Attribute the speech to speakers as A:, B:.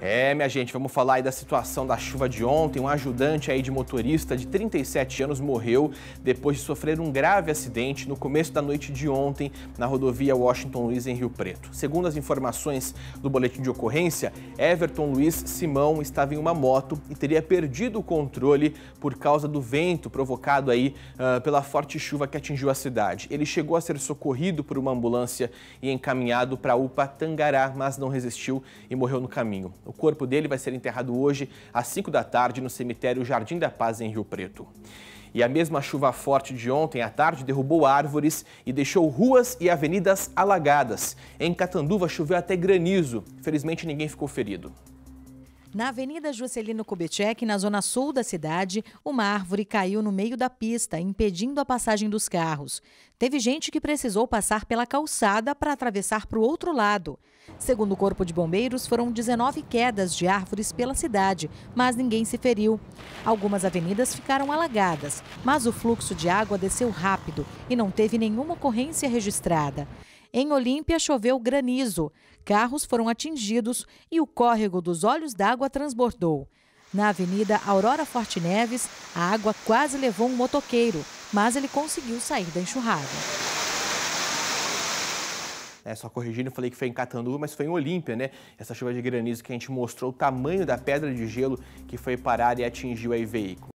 A: É, minha gente, vamos falar aí da situação da chuva de ontem. Um ajudante aí de motorista de 37 anos morreu depois de sofrer um grave acidente no começo da noite de ontem na rodovia Washington Luiz em Rio Preto. Segundo as informações do boletim de ocorrência, Everton Luiz Simão estava em uma moto e teria perdido o controle por causa do vento provocado aí uh, pela forte chuva que atingiu a cidade. Ele chegou a ser socorrido por uma ambulância e encaminhado para a UPA Tangará, mas não resistiu e morreu no caminho. O corpo dele vai ser enterrado hoje às 5 da tarde no cemitério Jardim da Paz, em Rio Preto. E a mesma chuva forte de ontem à tarde derrubou árvores e deixou ruas e avenidas alagadas. Em Catanduva choveu até granizo. Felizmente ninguém ficou ferido.
B: Na Avenida Juscelino Kubitschek, na zona sul da cidade, uma árvore caiu no meio da pista, impedindo a passagem dos carros. Teve gente que precisou passar pela calçada para atravessar para o outro lado. Segundo o Corpo de Bombeiros, foram 19 quedas de árvores pela cidade, mas ninguém se feriu. Algumas avenidas ficaram alagadas, mas o fluxo de água desceu rápido e não teve nenhuma ocorrência registrada. Em Olímpia, choveu granizo. Carros foram atingidos e o córrego dos olhos d'água transbordou. Na Avenida Aurora Forte Neves, a água quase levou um motoqueiro, mas ele conseguiu sair da enxurrada.
A: É, só corrigindo, falei que foi em Catanduva, mas foi em Olímpia, né? Essa chuva de granizo que a gente mostrou o tamanho da pedra de gelo que foi parar e atingiu aí veículo.